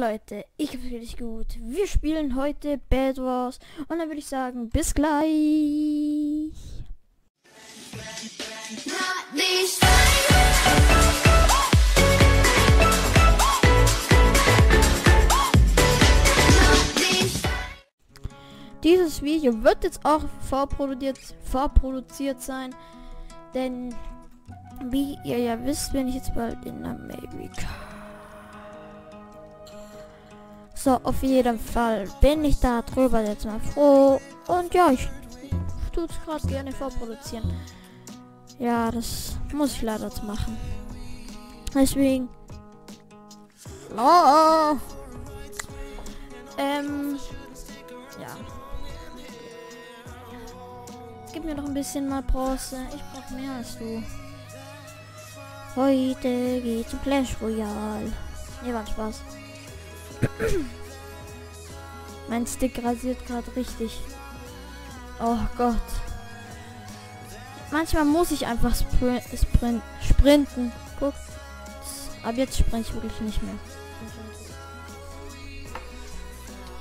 Leute, ich hoffe richtig gut. Wir spielen heute Bad Wars und dann würde ich sagen, bis gleich. Dieses Video wird jetzt auch vorproduziert, vorproduziert sein, denn wie ihr ja wisst, bin ich jetzt bald in Amerika. So, auf jeden Fall bin ich da drüber jetzt mal froh. Und ja, ich tue es gerade gerne vorproduzieren. Ja, das muss ich leider machen. Deswegen. Oh. Ähm. Ja. Gib mir noch ein bisschen mal Bronze. Ich brauche mehr als du. Heute geht zum Clash Royale. Nee, war Spaß. Mein Stick rasiert gerade richtig. Oh Gott. Manchmal muss ich einfach sprin sprint sprinten. Guck. Aber jetzt sprinte ich wirklich nicht mehr.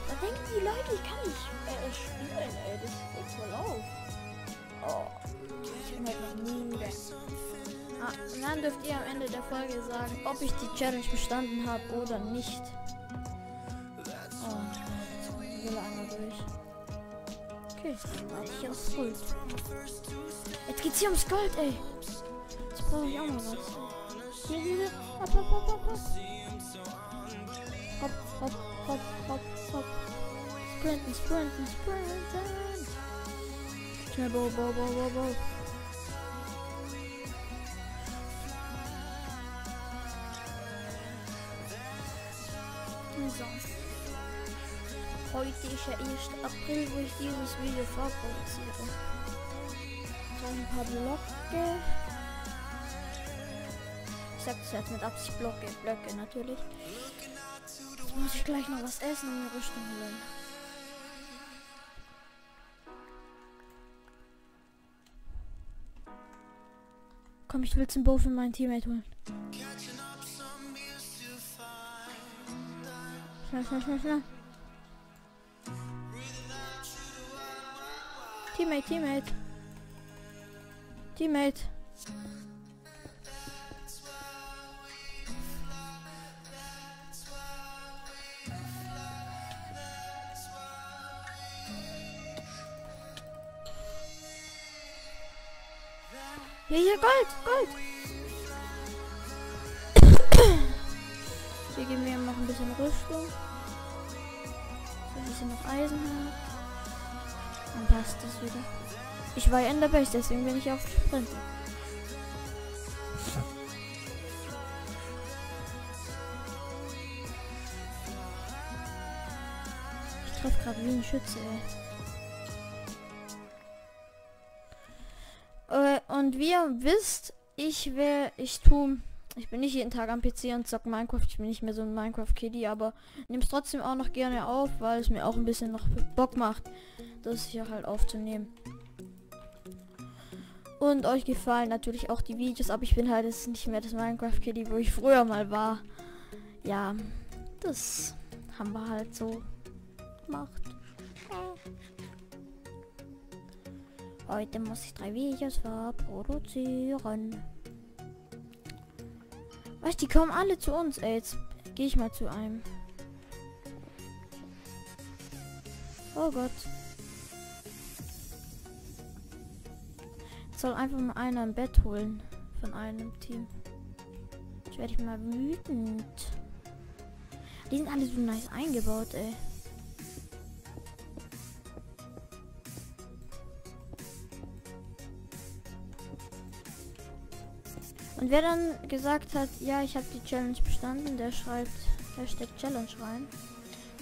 Da denken die Leute, ich kann nicht äh, spielen, ey. Das geht voll auf. Oh. Ich bin halt noch müde. Ah, und dann dürft ihr am Ende der Folge sagen, ob ich die Challenge bestanden habe oder nicht. Okay, warte ich aufs Gold. Jetzt geht's hier ums Gold, ey. Eh? Jetzt brauche ich auch mal was. Hier, hier, hier. Hopp, hopp, hopp, hopp, hopp. Hopp, hopp, hopp, hopp, hopp. Sprinten, sprinten, sprinten. Schnell. Heute ist ja 1. April, wo ich dieses Video vorproduziere. So ein paar Blöcke. Ich sag das jetzt mit Absicht Blöcke, Blöcke natürlich. Jetzt muss ich gleich noch was essen und eine Rüstung holen. Komm, ich will zum Bo für meinen Teammate holen. Schnell, schnell, schnell, schnell. Teammate, Teammate. Teammate. Ja, hier Gold, Gold. Hier geben wir noch ein bisschen Rüstung. Ein bisschen noch Eisen hat. Dann passt das wieder. Ich war ja in der Base, deswegen bin ich auf Sprint. Ich treffe gerade wie ein Schütze, ey. Äh, und wie ihr wisst, ich wäre, ich tue ich bin nicht jeden Tag am PC und zock Minecraft. Ich bin nicht mehr so ein Minecraft-Kitty, aber nehme es trotzdem auch noch gerne auf, weil es mir auch ein bisschen noch Bock macht, das hier halt aufzunehmen. Und euch gefallen natürlich auch die Videos, aber ich bin halt jetzt nicht mehr das Minecraft-Kitty, wo ich früher mal war. Ja, das haben wir halt so gemacht. Heute muss ich drei Videos verproduzieren. Was, die kommen alle zu uns, ey. Jetzt gehe ich mal zu einem. Oh Gott. Jetzt soll einfach mal einer ein Bett holen von einem Team. Jetzt werde ich mal wütend. Die sind alle so nice eingebaut, ey. Und wer dann gesagt hat, ja, ich habe die Challenge bestanden, der schreibt Hashtag Challenge rein.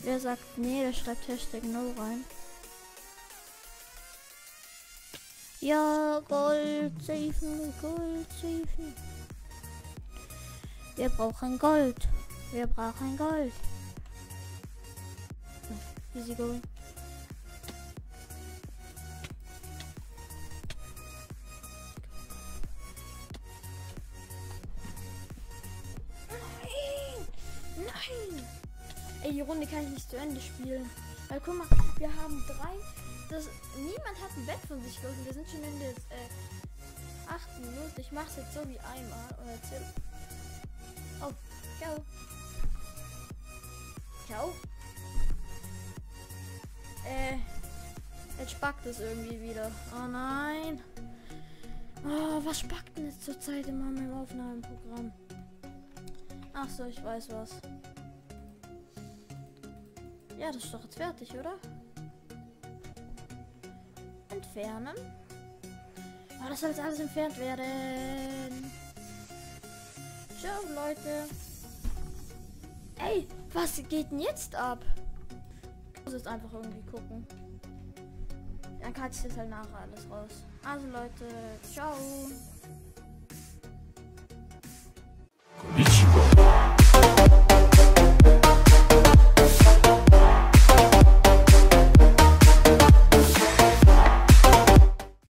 Wer sagt, nee, der schreibt Hashtag No rein. Ja, Gold safen, Gold safen. Wir brauchen Gold. Wir brauchen Gold. Easy going. Ey, die Runde kann ich nicht zu Ende spielen. Weil guck mal, wir haben drei. Das, niemand hat ein Bett von sich geholt. Wir sind schon in der äh, achten Minute. Ich mach's jetzt so wie einmal. Und erzähl. Oh, ciao. Ciao. Äh. Jetzt spackt es irgendwie wieder. Oh nein. Oh, was spackt denn jetzt zurzeit in meinem Aufnahmeprogramm? Ach so, ich weiß was. Ja, das ist doch jetzt fertig, oder? Entfernen. Oh, das soll jetzt alles entfernt werden. Ciao, Leute. Ey, was geht denn jetzt ab? Ich muss jetzt einfach irgendwie gucken. Dann kann ich das halt nachher alles raus. Also Leute, ciao.